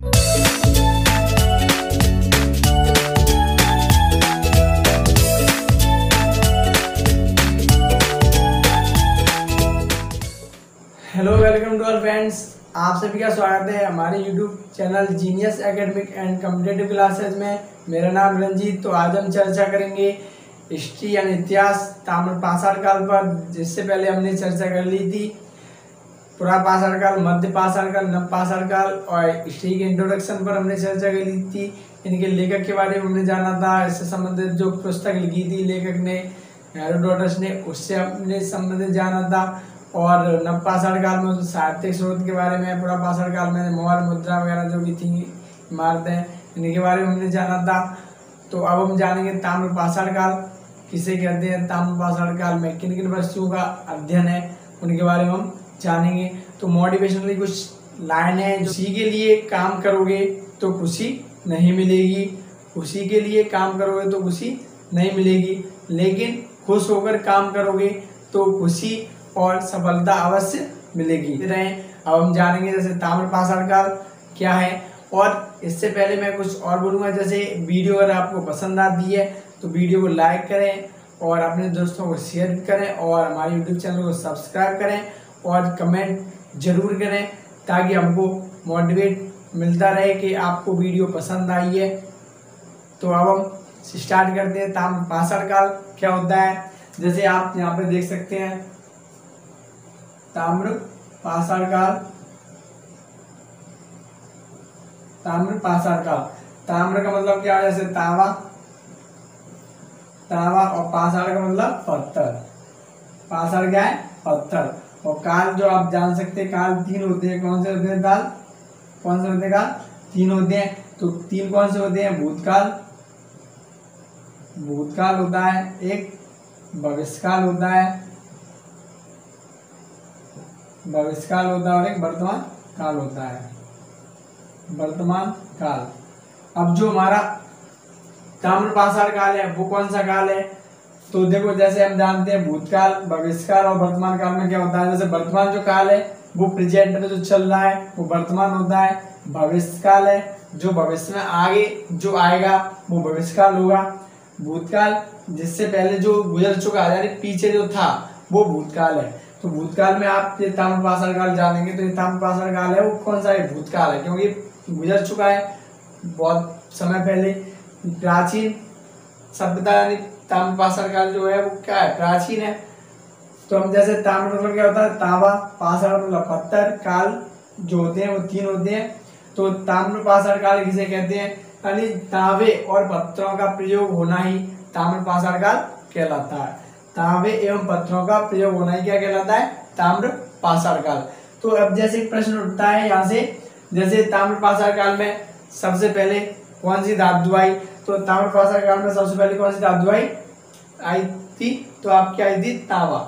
Hello welcome to all friends आप सभी का स्वागत है हमारे YouTube channel genius academic and competitive classes में। मेरा नाम रंजीत तो आज हम चर्चा करेंगे हिस्ट्री यानी इतिहास ताम्र पाषाण काल पर, जिससे पहले हमने चर्चा कर ली थी। पुरा पाषाण काल, मध्य पाषाण काल नव पाषाण काल, और हिस्ट्री के इंट्रोडक्शन पर हमने चर्चा कर ली थी। इनके लेखक के बारे में हमने जाना था, इससे संबंधित जो पुस्तक लिखी थी लेखक ने हेरोडोटस ने, उससे हमने संबंधित जाना था। और नव पाषाण काल में साहित्यिक स्रोत के बारे में, पुरा पाषाण काल में मोहर, मुद्रा वगैरह जो भी थी, इमारतें इनके बारे में हमने जाना था। तो अब हम जानेंगे ताम्र पाषाण काल, किसे कहते हैं, ताम्र पाषाण काल में किन किन वस्तुओं का अध्ययन है, उनके बारे में हम जानेंगे। तो मोटिवेशनली कुछ लाइन है खुशी के लिए काम करोगे तो खुशी नहीं मिलेगी। खुशी के लिए काम करोगे तो खुशी नहीं मिलेगी। लेकिन खुश होकर काम करोगे तो खुशी और सफलता अवश्य मिलेगी। रहे अब हम जानेंगे जैसे ताम्र पाषाण काल क्या है। और इससे पहले मैं कुछ और बोलूँगा, जैसे वीडियो अगर आपको पसंद आती है तो वीडियो को लाइक करें और अपने दोस्तों को शेयर करें और हमारे यूट्यूब चैनल को सब्सक्राइब करें। और कमेंट ज़रूर करें ताकि हमको मोटिवेट मिलता रहे कि आपको वीडियो पसंद आई है। तो अब हम स्टार्ट करते हैं। ताम्र पाषाण काल क्या होता है? जैसे आप यहाँ पे देख सकते हैं। ताम्र पाषाण काल। ताम्र पाषाण काल। ताम्र का मतलब क्या है? जैसे तावा। तावा और पाषाण का मतलब पत्थर। पाषाण क्या है? पत्थर। और काल जो आप जान सकते हैं, काल तीन होते हैं। कौन से होते हैं काल? कौन से होते हैं काल? तीन होते हैं। तो तीन कौन से होते हैं? भूतकाल। भूतकाल होता है एक, भविष्यकाल होता है। भविष्यकाल होता है और एक वर्तमान काल होता है। वर्तमान काल। अब जो हमारा ताम्र पाषाण काल है, वो कौन सा काल है? तो देखो, जैसे हम जानते हैं भूतकाल, भविष्यकाल और वर्तमान काल में क्या होता है? जैसे वर्तमान जो काल है, वो प्रेजेंट में जो चल रहा है, वो वर्तमान होता है। भविष्य काल है, जो भविष्य में आगे जो आएगा, वो भविष्य काल होगा। भूतकाल जिससे पहले जो गुजर चुका है, यानी पीछे जो था, वो भूतकाल है। तो भूतकाल में आप ये ताम्र पाषाण काल जानेंगे तो ये ताम्र पाषाण काल है, वो कौन सा है? भूतकाल है, क्योंकि गुजर चुका है बहुत समय पहले। प्राचीन सभ्यता, यानी ताम्र पाषाण काल जो है, वो क्या है? प्राचीन है। तो हम जैसे ताम्र मतलब क्या होता है? तांबा पाषाण मतलब पत्थर, काल, जो होते हैं, वो तीन होते हैं। तो ताम्र पाषाण काल किसे कहते हैं? यानी तांबे और पत्थरों का प्रयोग होना ही ताम्र पाषाण काल कहलाता है। तांबे एवं पत्थरों का प्रयोग होना ही क्या कहलाता है? ताम्र पाषाण काल तो अब जैसे एक प्रश्न उठता है यहाँ से, जैसे ताम्र पाषाण काल में सबसे पहले कौन सी धातु आई? तो ताम्र पाषाण काल में सबसे पहले कौन सी धातु आई? आई थी तो आपकी आई थी तांबा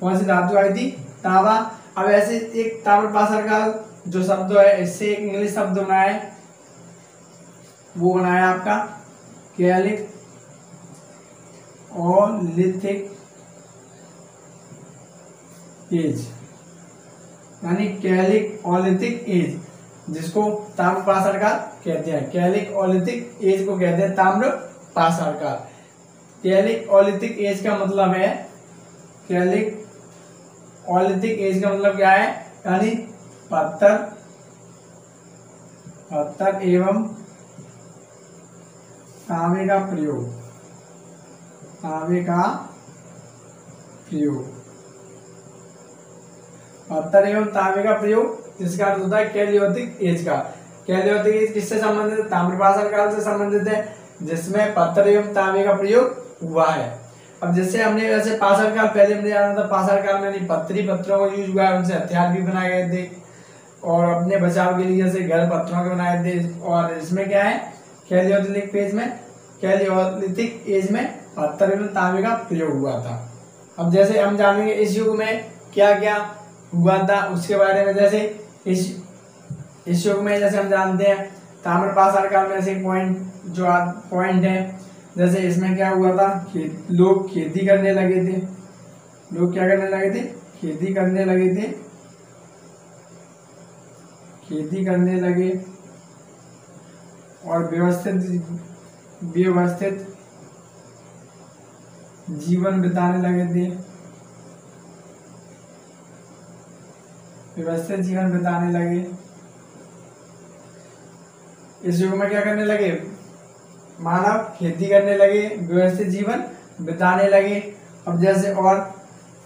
कौन सी धातु आई थी? तांबा अब ऐसे एक ताम्र पाषाण काल, जो शब्द है इससे एक इंग्लिश शब्द बना है। वो बनाया आपका, कैलिक और लिथिक एज। यानी कैलिक ओलिथिक एज। जिसको ताम्र पाषाण काल कहते हैं। कैलिक ओलिथिक एज को कहते हैं ताम्र पाषाण काल कैलिक ओलिथिक एज का मतलब है, कैलिक ओलिथिक एज का मतलब क्या है? यानी पत्थर पत्थर एवं तांबे का प्रयोग। तांबे का प्रयोग। पत्थर एवं तांबे का प्रयोग जिसका अर्थ होता है कैलियोथिक एज का। कैलियोथिक एज किससे संबंधित है? ताम्रपाषाण काल से संबंधित है, जिसमें पत्थर एवं तांबे का प्रयोग हुआ है। अब जैसे हमने वैसे पाषाण काल, पहले हमने जाना था पाषाण काल में पत्थरी पत्थरों का यूज़ हुआ है, उनसे हथियार भी बनाए गए थे, और अपने बचाव के लिए जैसे घर पत्थरों के बनाए थे, और इसमें क्या है? कैलियोथिक पेज में कैलियोलिथिक एज में पत्थर एवं तांबे का प्रयोग हुआ था। अब जैसे हम जानेंगे इस युग में क्या क्या हुआ था, उसके बारे में जैसे इस इस युग में जैसे हम जानते हैं, ताम्र पाषाण काल में ऐसे पॉइंट जो पॉइंट है, जैसे इसमें क्या हुआ था? खेत लोग खेती करने लगे थे। लोग क्या करने लगे थे? खेती करने लगे थे। खेती करने लगे। और व्यवस्थित व्यवस्थित जीवन बिताने लगे थे। व्यवस्थित जीवन बिताने लगे। इस युग में क्या करने लगे? मानव खेती करने लगे, व्यवस्थित जीवन बिताने लगे। अब जैसे और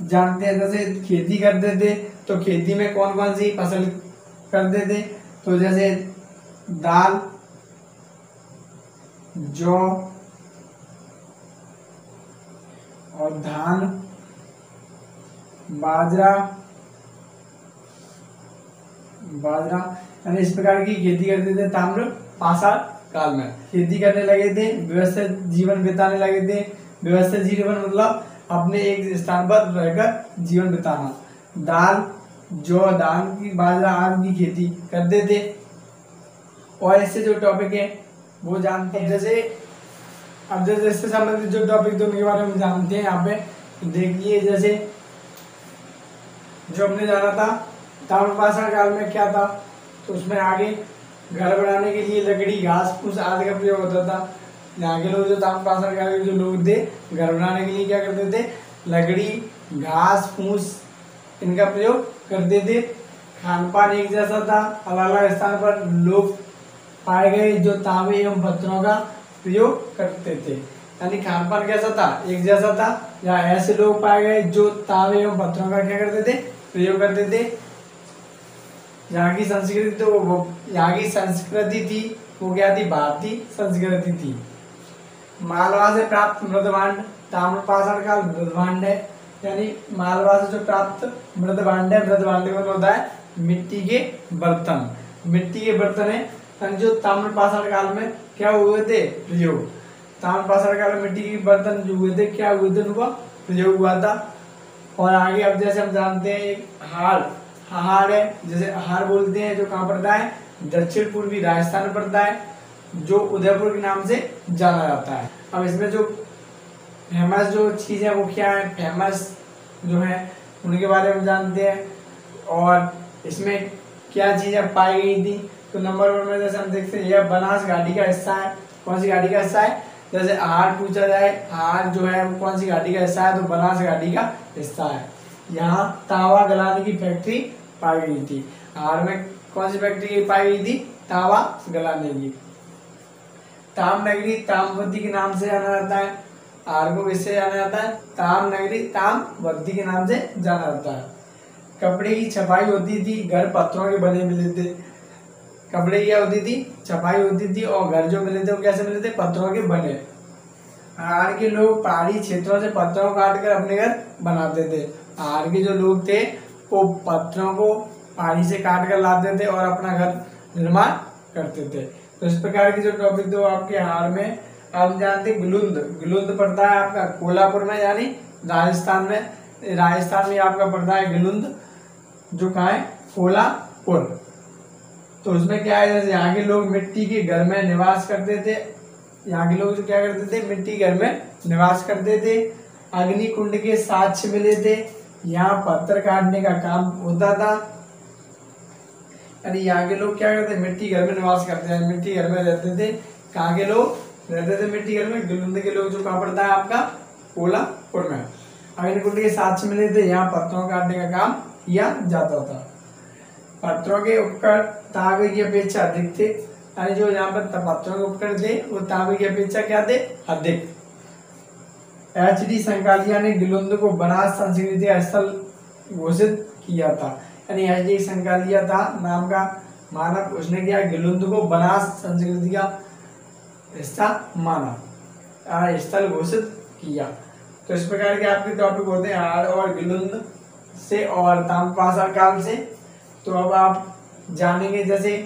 जानते हैं, जैसे खेती करते थे तो खेती में कौन कौन सी फ़सल करते थे? तो जैसे दाल, जौ और धान, बाजरा बाजरा। यानी इस प्रकार की खेती करते थे ताम्र, पाषाण काल में। खेती करने लगे थे, व्यवस्थित जीवन बिताने लगे थे। व्यवस्थित जीवन मतलब अपने एक स्थान पर रहकर जीवन बिताना। दाल, जौ धान की बाजरा आदि की खेती करते थे। और इससे जो टॉपिक है, वो जानते हैं। जैसे, अब जैसे इससे संबंधित जो टॉपिक दोनों के बारे में जानते हैं यहाँ पे। देखिए, जैसे जो हमने जाना था ताम्रपाषाण काल में क्या था? तो उसमें आगे घर बनाने के लिए लकड़ी, घास फूस आदि का प्रयोग होता था। यहाँ के लोग जो ताम्रपाषाण काल के जो लोग थे, घर बनाने के लिए क्या करते थे? लकड़ी, घास फूस इनका प्रयोग करते थे। खान पान एक जैसा था, अलग अलग स्थान पर लोग पाए गए जो तांबे एवं पत्थरों का प्रयोग करते थे। यानी खान पान कैसा था? एक जैसा था, या ऐसे लोग पाए गए जो तांबे एवं पत्थरों का क्या करते थे? प्रयोग करते थे। यहाँ की संस्कृति तो वो, यहाँ की संस्कृति थी, वो क्या थी? भारतीय संस्कृति थी। मालवा से प्राप्त मृदभांड, ताम्रपाषाण काल मृदभांड है। यानी मालवा से जो प्राप्त मृदभांड है, मृदभांड में होता है? मिट्टी के बर्तन। मिट्टी के बर्तन है। जो ताम्रपाषाण काल में क्या हुए थे? प्रयोग। ताम्रपाषाण काल में मिट्टी के बर्तन जो हुए थे, क्या हुए थे? उनका प्रयोग हुआ था। और आगे अब जैसे हम जानते हैं, एक हार। हार है, जैसे आहार बोलते हैं, जो कहाँ पड़ता है? दक्षिण पूर्वी राजस्थान में पड़ता है, जो उदयपुर के नाम से जाना जाता है। अब इसमें जो फ़ेमस जो चीज़ है, वो क्या है? फ़ेमस जो है, उनके बारे में जानते हैं। और इसमें क्या चीज़ें पाई गई थी? तो नंबर वन में जैसे हम देखते हैं, यह बनास घाटी का हिस्सा है। कौन सी घाटी का हिस्सा है? जैसे हार पूछा जाए हार जो है, वो कौन सी घाटी का हिस्सा है? तो बनास घाटी का हिस्सा है। यहाँ तावा गलाने की फैक्ट्री पाई गई थी हार में कौन सी फैक्ट्री पाई गई थी तावा गलाने की ताम नगरी तामवती के नाम से जाना जाता है। हार को किससे जाना जाता है? ताम नगरी तामवती के नाम से जाना जाता है। कपड़े की छपाई होती थी, घर पत्थरों के बने मिले थे। कपड़े क्या होती थी? छपाई होती थी और घर जो मिले थे वो कैसे मिले थे? पत्थरों के बने। हार के लोग पहाड़ी क्षेत्रों से पत्थरों काट कर अपने घर बनाते थे। हार के जो लोग थे वो पत्थरों को पानी से काट कर लाते थे और अपना घर निर्माण करते थे। तो इस प्रकार की जो टॉपिक दो आपके हार में, आप जानते गुलुंद। गुलुंद पड़ता है आपका कोल्हापुर में, यानी राजस्थान में। राजस्थान में आपका पड़ता है गुलुंद, जो कहा है? कोल्हापुर। तो उसमें क्या है, जैसे यहाँ के लोग मिट्टी के घर में निवास करते थे। यहाँ के लोग जो क्या करते थे? मिट्टी घर में निवास करते थे। अग्नि कुंड के साक्ष्य मिले थे। यहाँ पत्थर काटने का काम होता था। यानी यहाँ के लोग क्या करते मिट्टी घर में निवास करते हैं मिट्टी घर में रहते थे। कहाँ के लोग? रहते थे मिट्टी घर में। गुलुंद के लोग जो कहाँ पड़ता है आपका? कोलापुर में। अग्नि कुंड के साक्ष्य मिले थे। यहाँ पत्थरों काटने का काम किया जाता था। पत्थरों के उपकरण तांबे की अपेक्षा अधिक थे। यानी जो यहाँ पर पत्थरों के उपकरण थे, वो तांबे की अपेक्षा क्या थे? अधिक। एच डी संकालिया ने गिलुंद को बनास संस्कृति स्थल घोषित किया था। यानी एच डी संकालिया था, नाम का मानव उसने क्या, गिलुंद को बनास संस्कृति का हिस्सा माना स्थल घोषित किया। तो इस प्रकार के आपके टॉपिक होते हैं हाड़ और गिलुंद से और ताम्रपाषाण काल से। तो अब आप जानेंगे जैसे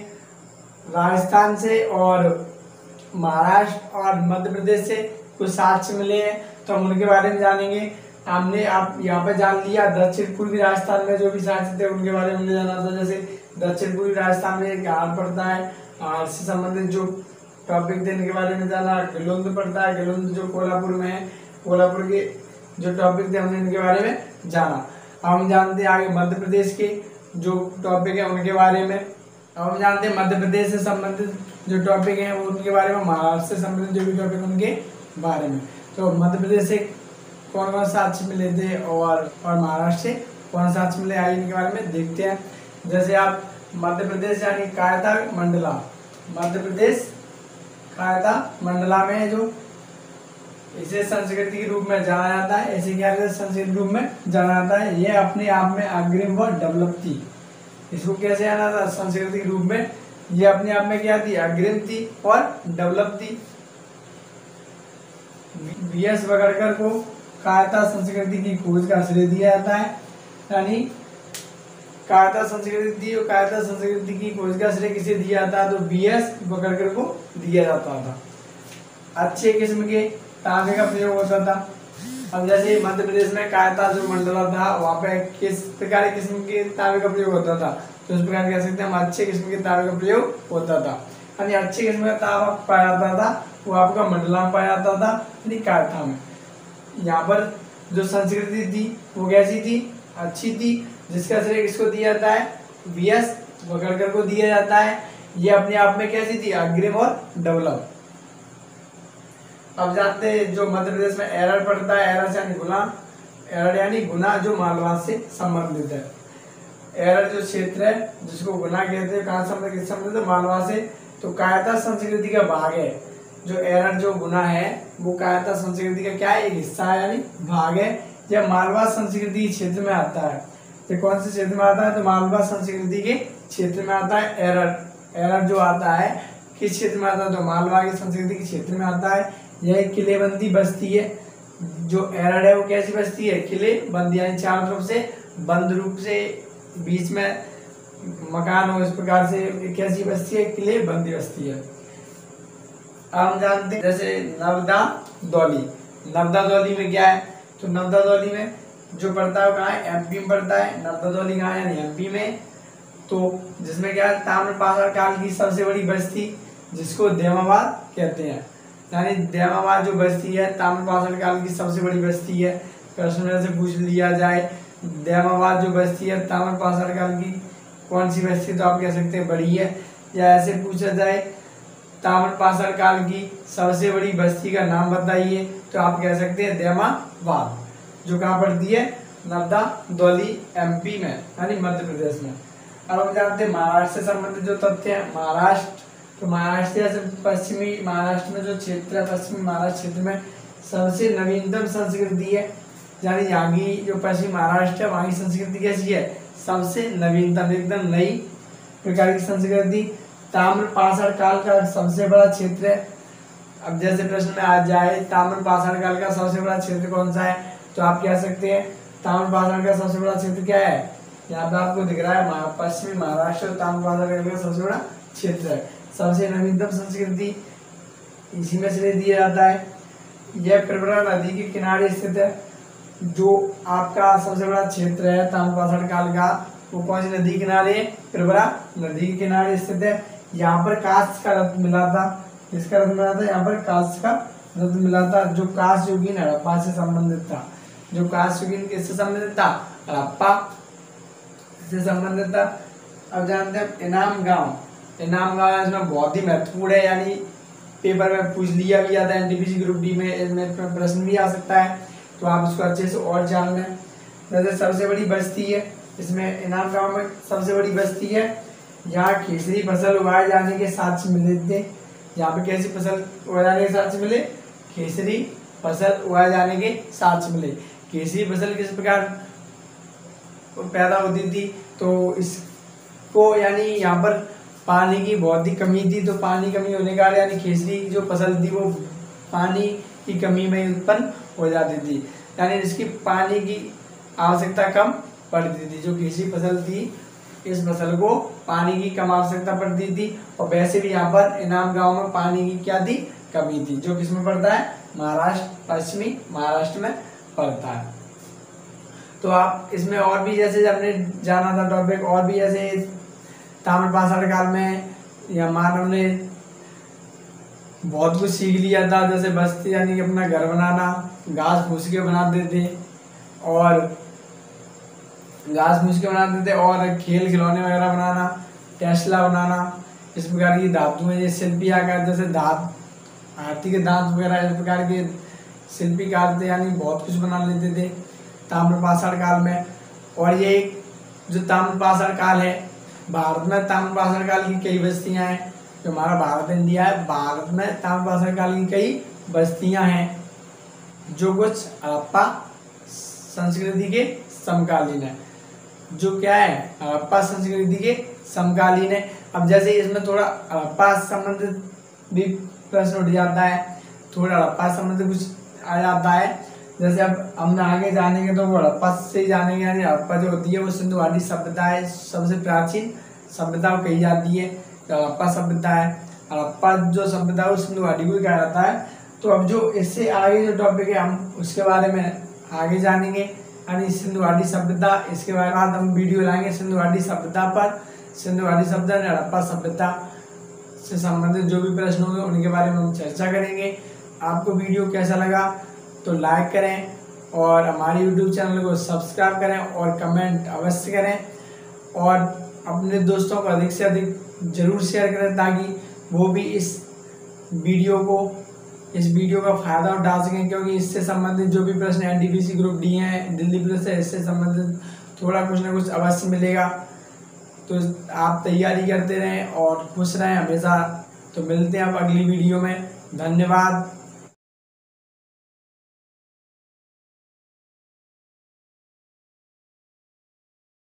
राजस्थान से और महाराष्ट्र और मध्य प्रदेश से कुछ साक्ष्य मिले हैं। तो हम उनके बारे में जानेंगे। हमने आप यहाँ पर जान लिया दक्षिण पूर्वी राजस्थान में जो भी साक्ष्य थे, उनके बारे में जाना था। जैसे दक्षिण पूर्वी राजस्थान में हार पड़ता है हार से संबंधित जो टॉपिक थे, इनके बारे में जाना। गिलुंद पड़ता है, गिलुंद जो कोल्हापुर में है, कोल्हापुर के जो टॉपिक थे, हमने इनके बारे में जाना। हम जानते हैं आगे मध्य प्रदेश के जो टॉपिक है, उनके बारे में। हम जानते हैं मध्य प्रदेश से संबंधित जो टॉपिक है, उनके बारे में, महाराष्ट्र से संबंधित जो भी टॉपिक उनके बारे में। तो मध्य प्रदेश से कौन कौन सा अच्छे मिले थे और और महाराष्ट्र से कौन सा अच्छे मिले आइए इनके बारे में देखते हैं। जैसे आप मध्य प्रदेश यानी कायता मंडला। मध्य प्रदेश कायता मंडला में जो इसे संस्कृति के रूप में जाना जाता है ऐसे क्या संस्कृति रूप में जाना जाता है। ये अपने आप में अग्रिम व डेवलप थी। इसको कैसे आना था? संस्कृति के रूप में। ये अपने आप में क्या थी? अग्रिम थी और डेवलप थी। बी एस वगड़कर को कायता संस्कृति की खोज का श्रेय दिया जाता है। यानी कायता संस्कृति और कायता संस्कृति की खोज का श्रेय किसे दिया जाता है? तो बी एस वगड़कर को दिया जाता था। अच्छे किस्म के तांबे का प्रयोग होता था। अब जैसे मध्य प्रदेश में कायता जो मंडला था, वहाँ पे किस प्रकार किस्म के तांबे का प्रयोग होता था? तो इस प्रकार कह सकते हैं हम, अच्छे किस्म के तांबे का प्रयोग होता था। यानी अच्छे किस्म का तांबा पाया जाता था। वो आपका मंडला पाया जाता था, यानी कायता में। यहाँ पर जो संस्कृति थी, वो कैसी थी? अच्छी थी, जिसका श्रेय किसको दिया जाता है? बी एस वगड़कर को दिया जाता है। ये अपने आप में कैसी थी? अग्रिम और डेवलप अब जानते हैं जो मध्य प्रदेश में एरर पड़ता है, एरर यानी गुना, एरर यानी गुना जो मालवा से संबंधित है। एरर जो क्षेत्र है, जिसको गुना कहते हैं, कहाँ संबंधित मालवा से। तो कायता संस्कृति का भाग है। जो एरर जो गुना है, वो कायता संस्कृति का क्या है एक हिस्सा है, यानी भाग है यह मालवा संस्कृति क्षेत्र में आता है। ये कौन से क्षेत्र में आता है? तो मालवा संस्कृति के क्षेत्र में आता है एरर एरर जो आता है, किस क्षेत्र में आता है? तो मालवा की संस्कृति के क्षेत्र में आता है। यह किलेबंदी बस्ती है। जो एरड है, वो कैसी बस्ती है? किले बंदी यानी चारों तरफ़ से बंद रूप से बीच में मकान हो, इस प्रकार से कैसी बस्ती है? किले बंदी बस्ती है। हम जानते हैं जैसे नवदा दौली। नवदा दौली में क्या है? तो नवदा दौली में जो पड़ता है कहाँ है? एमपी में पड़ता है। नवदा दौली कहाँ है? एमपी में। तो जिसमें क्या है? ताम्रपाषाण काल की सबसे बड़ी बस्ती, जिसको देवाबाद कहते हैं। यानी देवाबाद जो बस्ती है ताम्रपाषाण काल की सबसे बड़ी बस्ती है। प्रश्न से पूछ लिया जाए देवाबाद जो बस्ती है ताम्रपाषाण काल की कौन सी बस्ती तो आप कह सकते हैं बड़ी है। या ऐसे पूछा जाए ताम्रपाषाण काल की सबसे बड़ी बस्ती का नाम बताइए। तो आप कह सकते हैं देमाबाद जो कहाँ पड़ती है? नवदा दौली एमपी में, यानी मध्य प्रदेश में। अब हम जानते हैं महाराष्ट्र से संबंधित जो तथ्य है, महाराष्ट्र। तो महाराष्ट्र से पश्चिमी महाराष्ट्र में जो क्षेत्र है, पश्चिमी महाराष्ट्र क्षेत्र में सबसे नवीनतम संस्कृति है, यानी यहाँ की जो पश्चिमी महाराष्ट्र है, वहाँ की संस्कृति कैसी है? सबसे नवीनतम, एकदम नई प्रकार की संस्कृति। ताम्र पाषाण काल का सबसे बड़ा क्षेत्र अब जैसे प्रश्न में आ जाए ताम्र पाषाण काल का सबसे बड़ा क्षेत्र कौन सा है? तो आप कह सकते हैं, ताम्र पाषाण का सबसे बड़ा क्षेत्र क्या है? यहाँ पे आपको दिख रहा है पश्चिमी महाराष्ट्र ताम्र पाषाण काल का सबसे बड़ा क्षेत्र है। सबसे नवीनतम संस्कृति इसी में से दिया जाता है। यह प्रवरा नदी के किनारे स्थित है, जो आपका सबसे बड़ा क्षेत्र है। ताम्रपाषाण काल का वो कौन सी नदी किनारे? प्रवरा नदी के किनारे स्थित है। यहाँ पर कास्ट का रत्न मिला था। किसका रत्न मिला था? यहाँ पर कास्ट का रत्न मिला था, जो कास्ट योगीन हड़प्पा से संबंधित था। जो कास्ट योगीन किससे संबंधित था? हड़प्पा से संबंधित था। अब जानते हैं, इनाम गाँव। इनाम का इसमें बहुत ही महत्वपूर्ण है, यानी पेपर में पूछ लिया भी जाता है एन एनटीपीसी ग्रुप डी में, इसमें प्रश्न भी आ सकता है। तो आप उसको अच्छे से और जान लें। जैसे सबसे बड़ी बस्ती है, इसमें इनाम गाँव में सबसे बड़ी बस्ती है। यहाँ केसरी फ़सल उगाए जाने के साथ मिले थे। यहाँ पे कैसी फ़सल उगाए जाने के साक्ष्य मिले। केसरी फ़सल उगाए जाने के साक्ष्य मिले। केसरी फ़सल किस प्रकार पैदा होती थी? तो इसको यानी यहाँ पर पानी की बहुत ही कमी थी। तो पानी कमी होने के कारण यानी खेसरी जो फ़सल थी, वो पानी की कमी में उत्पन्न हो जाती थी। यानी इसकी पानी की आवश्यकता कम पड़ती थी। जो खेसरी फ़सल थी इस फ़सल को पानी की कम आवश्यकता पड़ती थी और वैसे भी यहाँ पर इनाम गाँव में पानी की क्या थी? कमी थी। जो किसमें पड़ता है? महाराष्ट्र, पश्चिमी महाराष्ट्र में पड़ता है। तो आप इसमें और भी जैसे हमने जाना था टॉपिक और भी जैसे ताम्रपाषाण काल में या मानव ने बहुत कुछ सीख लिया था, जैसे बस्ती यानी कि अपना घर बनाना, घास फूस के बनाते थे, और घास फूस के बनाते थे और खेल खिलौने वगैरह बनाना टेस्ला बनाना, इस प्रकार की धातु में ये शिल्पी आकार जैसे दांत हाथी के दांत वगैरह, इस प्रकार के शिल्पीकार थे, यानी बहुत कुछ बना लेते थे ताम्रपाषाण काल में। और ये जो ताम्रपाषाण काल है, भारत में ताम्रपाषाण काल की कई बस्तियाँ हैं। जो हमारा भारत, इंडिया है, भारत में ताम्रपाषाण काल की कई बस्तियाँ हैं। जो कुछ हड़प्पा संस्कृति के समकालीन है। जो क्या है हड़प्पा संस्कृति के समकालीन है। अब जैसे इसमें थोड़ा हड़प्पा संबंधित भी प्रश्न उठ जाता है, थोड़ा हड़प्पा संबंधित कुछ आ जाता है। जैसे अब हम आगे जानेंगे तो वो हड़प्पा से ही जानेंगे, यानी हड़प्पा जो होती है वो सिंधु घाटी सभ्यता है, सबसे प्राचीन सभ्यता कही जाती है हड़प्पा सभ्यता है। हड़प्पा जो सभ्यता है वो सिंधु घाटी को कहा जाता है। तो अब जो इससे आगे जो टॉपिक है, हम उसके बारे में आगे जानेंगे। यानी सिंधु घाटी सभ्यता इसके बाद हम वीडियो लाएँगे सिंधु घाटी सभ्यता पर। सिंधु घाटी सभ्यता हड़प्पा सभ्यता से संबंधित जो भी प्रश्न होंगे, उनके बारे में हम चर्चा करेंगे। आपको वीडियो कैसा लगा तो लाइक करें और हमारे यूट्यूब चैनल को सब्सक्राइब करें और कमेंट अवश्य करें। और अपने दोस्तों को अधिक से अधिक ज़रूर शेयर करें ताकि वो भी इस वीडियो को इस वीडियो का फ़ायदा उठा सकें, क्योंकि इससे संबंधित जो भी प्रश्न एन ग्रुप डी हैं, दिल्ली पुलिस है, इससे संबंधित थोड़ा कुछ ना कुछ अवश्य मिलेगा। तो आप तैयारी करते रहें और खुश रहें हमेशा। तो मिलते हैं आप अगली वीडियो में। धन्यवाद।